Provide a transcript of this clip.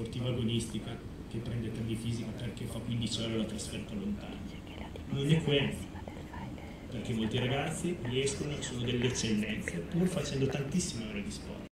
sportiva agonistica che prende per di fisica perché fa 15 ore la trasferta lontana. Non è quello, perché molti ragazzi riescono, sono delle eccellenze pur facendo tantissime ore di sport.